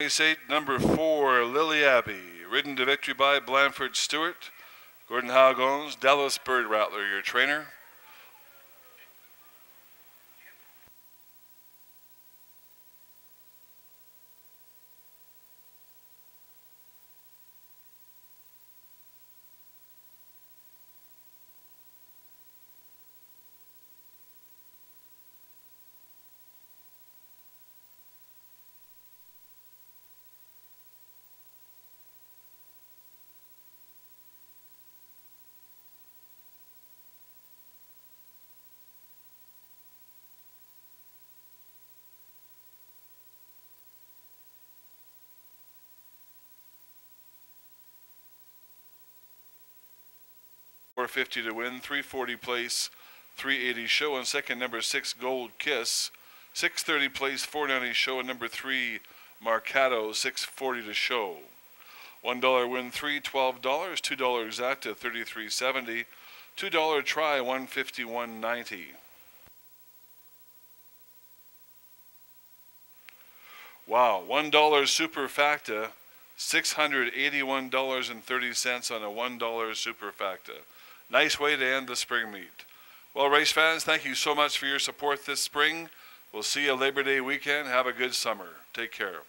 Race eight, number four, Lily Abbey, ridden to victory by Blanford Stewart. Gordon Howgones, Dallas Bird Rattler, your trainer. Four fifty to win, three forty place, three eighty show, and second number six Gold Kiss, six thirty place, four ninety show, and number three Marcato, six forty to show. One dollar win three, twelve dollars, two dollars that to two dollar try, one fifty-one ninety. Wow, one dollar superfecta, six hundred eighty-one dollars and thirty cents on a one dollar superfecta. Nice way to end the spring meet. Well, race fans, thank you so much for your support this spring. We'll see you Labor Day weekend. Have a good summer. Take care.